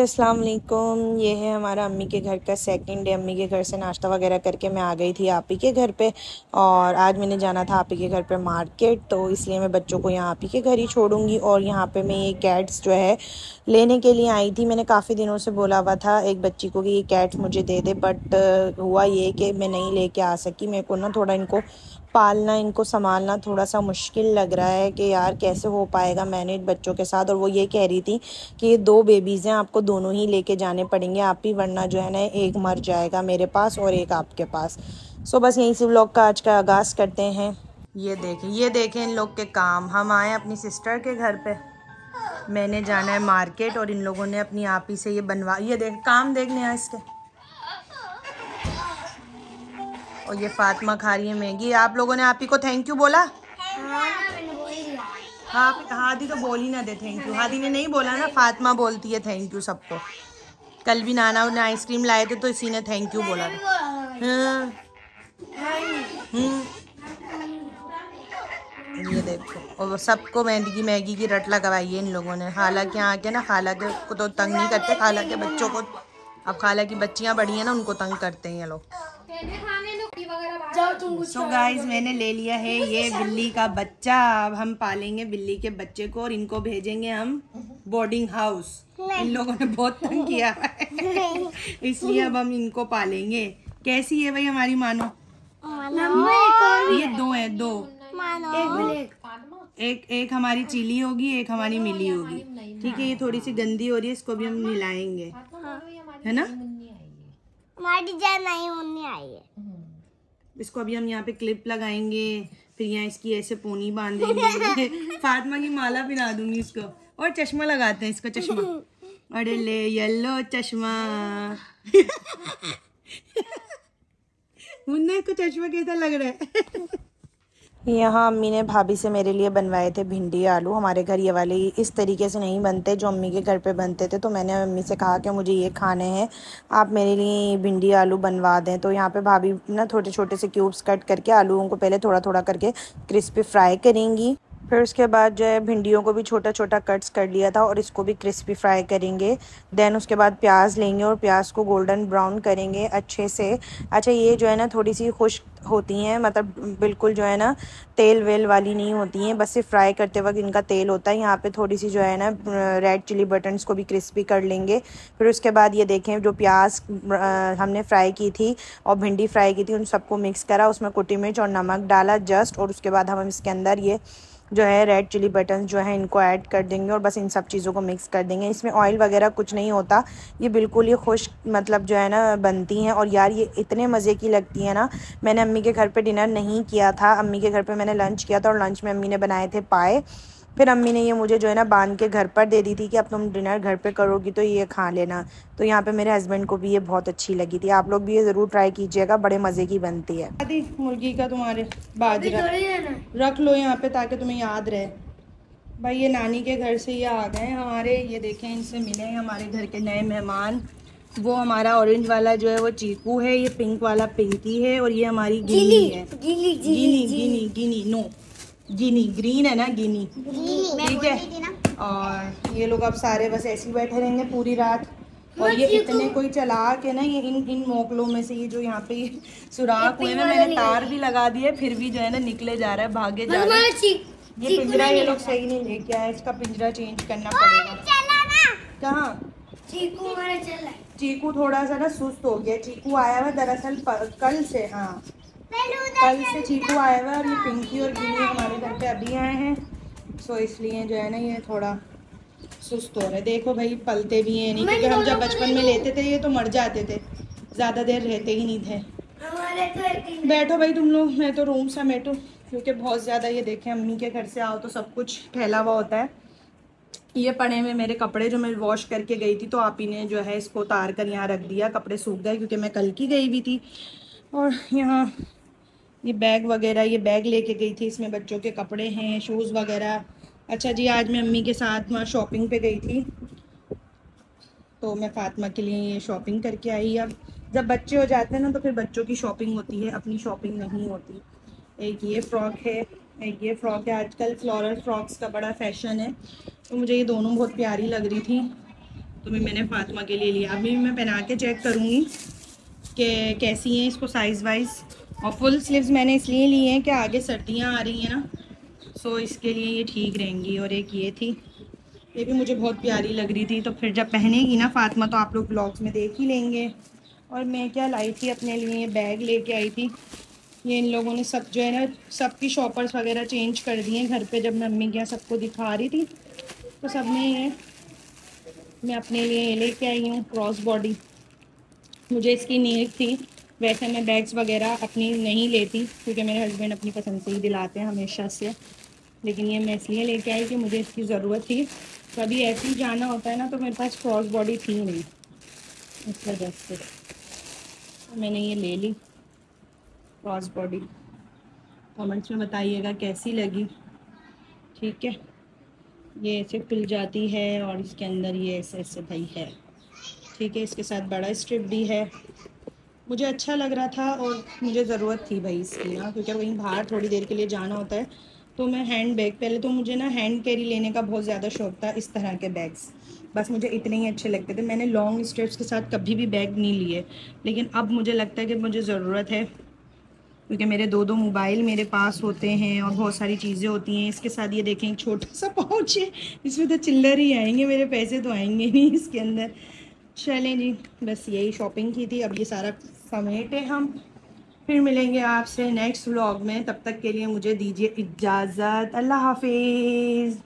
अस्सलाम वालेकुम ये है हमारा अम्मी के घर का सेकंड डे अम्मी के घर से नाश्ता वगैरह करके मैं आ गई थी आप ही के घर पे और आज मैंने जाना था आप ही के घर पे मार्केट तो इसलिए मैं बच्चों को यहाँ आप ही के घर ही छोड़ूँगी और यहाँ पे मैं ये कैट्स जो है लेने के लिए आई थी। मैंने काफ़ी दिनों से बोला हुआ था एक बच्ची को कि ये कैट्स मुझे दे दे बट हुआ ये कि मैं नहीं लेके आ सकी, मेरे को ना थोड़ा इनको पालना, इनको संभालना थोड़ा सा मुश्किल लग रहा है कि यार कैसे हो पाएगा मैनेज बच्चों के साथ। और वो ये कह रही थी कि ये दो बेबीज़ हैं, आपको दोनों ही लेके जाने पड़ेंगे। आप ही वरना जो है ना, एक मर जाएगा मेरे पास और एक आपके पास। सो बस यहीं से व्लॉग का आज का आगाज़ करते हैं। ये देखें ये देखें इन लोग के काम। हम आए अपनी सिस्टर के घर पे। मैंने जाना है मार्केट और इन लोगों ने अपनी आप ही से ये बनवा, ये देख, काम देखने हैं इसके। और ये फातिमा खा रही है मैगी। आप लोगों ने आप ही को थैंक यू बोला? हाँ हादी तो बोल ही ना दे थैंक यू हादी ने नहीं बोला ना, फातिमा बोलती है थैंक यू सबको। कल भी नाना ने आइसक्रीम लाए थे तो इसी ने थैंक यू बोला था। हाँ। हम्म। ये देखो, और सबको मैगी की मैगी की रट लगवाई है इन लोगों ने। हालाँकि यहाँ के ना खाला के को तो तंग नहीं करते खाला के बच्चों को अब खाला की बच्चियाँ बड़ी हैं ना, उनको तंग करते हैं ये लोग। सो गाइस मैंने ले लिया है ये बिल्ली का बच्चा। अब हम पालेंगे बिल्ली के बच्चे को और इनको भेजेंगे हम बोर्डिंग हाउस इन लोगों ने बहुत तंग किया है। इसलिए अब हम इनको पालेंगे। कैसी है भाई हमारी मानो? ये दो है दो। एक एक। हमारी चिली होगी एक हमारी मिली होगी। ठीक है ये थोड़ी सी गंदी हो रही है इसको भी हम मिलाएँगे। है। ना? हमारी जान नहीं मुन्नी आई है। इसको अभी हम यहाँ पे क्लिप लगाएँगे, फिर यहाँ इसकी ऐसे पोनी बांधेंगे फातिमा की माला पिला दूँगी इसको। और चश्मा लगाते हैं इसका चश्मा। अरे ले, येलो चश्मा। मुन्ना इसको चश्मा कैसा लग रहा है? यहाँ अम्मी ने भाभी से मेरे लिए बनवाए थे भिंडी आलू। हमारे घर ये वाले इस तरीके से नहीं बनते जो अम्मी के घर पे बनते थे। तो मैंने अम्मी से कहा कि मुझे ये खाने हैं, आप मेरे लिए भिंडी आलू बनवा दें। तो यहाँ पे भाभी ना छोटे छोटे से क्यूब्स कट करके आलूओं को पहले थोड़ा थोड़ा करके क्रिस्पी फ्राई करेंगी। फिर उसके बाद जो है भिंडियों को भी छोटा छोटा कट्स कर लिया था और इसको भी क्रिस्पी फ्राई करेंगे। देन उसके बाद प्याज लेंगे और प्याज को गोल्डन ब्राउन करेंगे अच्छे से। अच्छा ये जो है ना थोड़ी सी खुश होती हैं मतलब बिल्कुल जो है ना तेल वेल वाली नहीं होती हैं, बस सिर्फ़ फ्राई करते वक्त इनका तेल होता है। यहाँ पे थोड़ी सी जो है ना रेड चिली बटन्स को भी क्रिस्पी कर लेंगे। फिर उसके बाद ये देखें, जो प्याज हमने फ्राई की थी और भिंडी फ्राई की थी, उन सबको मिक्स करा, उसमें कुटी मिर्च और नमक डाला जस्ट और उसके बाद हम इसके अंदर ये जो है रेड चिली बटन जो है, इनको ऐड कर देंगे और बस इन सब चीज़ों को मिक्स कर देंगे। इसमें ऑयल वगैरह कुछ नहीं होता। ये बिल्कुल ही खुश मतलब जो है ना, बनती हैं और यार ये इतने मज़े की लगती है ना। मैंने अम्मी के घर पर डिनर नहीं किया था। अम्मी के घर पर मैंने लंच किया था और लंच में अम्मी ने बनाए थे पाए। फिर अम्मी ने ये मुझे जो है ना बाँध के घर पर दे दी थी कि अब तुम डिनर घर पे करोगी तो ये खा लेना। तो यहाँ पे मेरे हस्बैंड को भी ये बहुत अच्छी लगी थी। आप लोग भी ये ज़रूर ट्राई कीजिएगा बड़े मज़े की बनती है। मुर्गी का तुम्हारे बाजरा रख लो यहाँ पे ताकि तुम्हें याद रहे। भाई ये नानी के घर से ये आ गए हमारे। ये देखें इनसे मिले हमारे घर के नए मेहमान। वो हमारा ऑरेंज वाला जो है वो चीकू है ये पिंक वाला पिंकी है और ये हमारी गिनी है। गिनी गिनी गिनी गिनी नो गिनी ग्रीन है ना गिनी। ठीक है? और ये लोग अब सारे बस ऐसे ही बैठे रहेंगे पूरी रात। और ये इतने कोई चला के ना ये इन इन मोकलों में से ये जो यहाँ पे सुराख हुए हैं मैंने तार भी लगा दिए फिर भी जो है ना निकले जा रहा है भागे जा रहा है। ये पिंजरा ये लोग सही नहीं लेके आए इसका पिंजरा चेंज करना पड़ेगा। कहाँ? चीकू चीकू थोड़ा सा ना सुस्त हो गया चीकू आया हुआ दरअसल कल से हाँ। कल से चीकू आया हुआ और ये पिंकी और गिनी हमारे घर पे अभी आए हैं। सो इसलिए जो है ना ये थोड़ा सुस्त हो रहा है। देखो भाई पलते भी हैं नहीं क्योंकि हम जब बचपन में लेते थे ये तो मर जाते थे। ज़्यादा देर रहते ही नहीं थे। तो बैठो भाई तुम लोग मैं तो रूम समेटूँ क्योंकि बहुत ज़्यादा ये देखें अम्मी के घर से आओ तो सब कुछ फैला हुआ होता है। ये पड़े हुए मेरे कपड़े जो मैं वॉश करके गई थी तो आप ही ने जो है इसको उतार कर यहाँ रख दिया। कपड़े सूख गए क्योंकि मैं कल की गई हुई थी। और यहाँ ये बैग वगैरह, ये बैग लेके गई थी इसमें बच्चों के कपड़े हैं शूज़ वगैरह। अच्छा जी, आज मैं अम्मी के साथ वहाँ शॉपिंग पे गई थी। तो मैं फ़ातिमा के लिए ये शॉपिंग करके आई। अब जब बच्चे हो जाते हैं ना तो फिर बच्चों की शॉपिंग होती है, अपनी शॉपिंग नहीं होती। एक ये फ़्रॉक है, एक ये फ़्रॉक है। आजकल फ्लोरल फ्रॉक्स का बड़ा फ़ैशन है। तो मुझे ये दोनों बहुत प्यारी लग रही थी। तो भी मैंने फातिमा के लिए लिया। अभी मैं पहना के चेक करूँगी कि कैसी हैं इसको साइज़ वाइज और फुल स्लीव्स मैंने इसलिए लिए हैं कि आगे सर्दियाँ आ रही हैं ना सो इसके लिए ये ठीक रहेंगी। और एक ये थी, ये भी मुझे बहुत प्यारी लग रही थी। तो फिर जब पहनेगी ना फातिमा तो आप लोग ब्लॉग्स में देख ही लेंगे। और मैं क्या लाई थी अपने लिए बैग लेके आई थी। ये इन लोगों ने सब जो है ना, सबकी शॉपर्स वगैरह चेंज कर दिए घर पे, जब मम्मी क्या सबको दिखा रही थी। तो सबने ये, मैं अपने लिए लेके आई हूँ क्रॉस बॉडी मुझे इसकी नीड थी। वैसे मैं बैग्स वगैरह अपनी नहीं लेती, क्योंकि मेरे हस्बैंड अपनी पसंद से ही दिलाते हैं हमेशा से। लेकिन ये मैं इसलिए लेके आई कि मुझे इसकी ज़रूरत थी। कभी ऐसे ही जाना होता है ना तो मेरे पास क्रॉस बॉडी थी नहीं। इस वजह से। तो मैंने ये ले ली क्रॉस बॉडी कमेंट्स में बताइएगा कैसी लगी। ठीक है। ये ऐसे खुल जाती है और इसके अंदर ये ऐसे ऐसे भाई है। ठीक है, इसके साथ बड़ा स्ट्रिप भी है। मुझे अच्छा लग रहा था और मुझे ज़रूरत थी भाई इसकी ना क्योंकि वहीं बाहर थोड़ी देर के लिए जाना होता है तो मैं हैंड बैग पहले तो मुझे ना हैंड कैरी लेने का बहुत ज़्यादा शौक था, इस तरह के बैग्स। बस मुझे इतने ही अच्छे लगते थे। मैंने लॉन्ग स्ट्रेप्स के साथ कभी भी बैग नहीं लिए, लेकिन अब मुझे लगता है कि मुझे ज़रूरत है, क्योंकि मेरे दो दो मोबाइल मेरे पास होते हैं और बहुत सारी चीज़ें होती हैं। इसके साथ ये देखें छोटा सा पाउच है, इसमें तो चिल्लर ही आएँगे, मेरे पैसे तो आएँगे नहीं इसके अंदर। चलें जी, बस यही शॉपिंग की थी। अब ये सारा समेटे हम। फिर मिलेंगे आपसे नेक्स्ट व्लॉग में। तब तक के लिए मुझे दीजिए इजाज़त। अल्लाह हाफिज़।